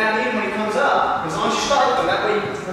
down in when he comes up, as long as you start with that way